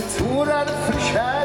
sitt hårade förkär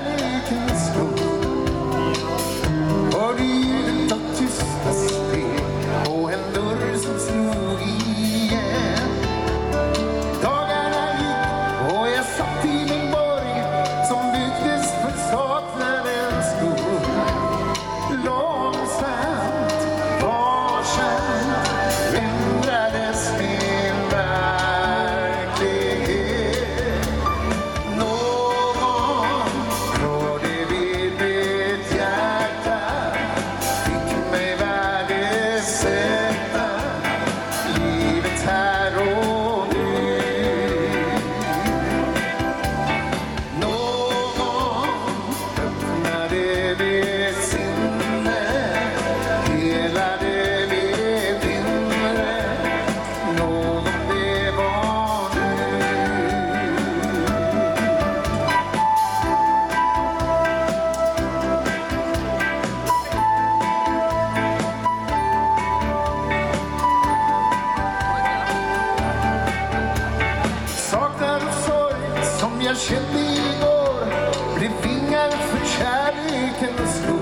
jag kände igår. Blev vingar för kärlekens skull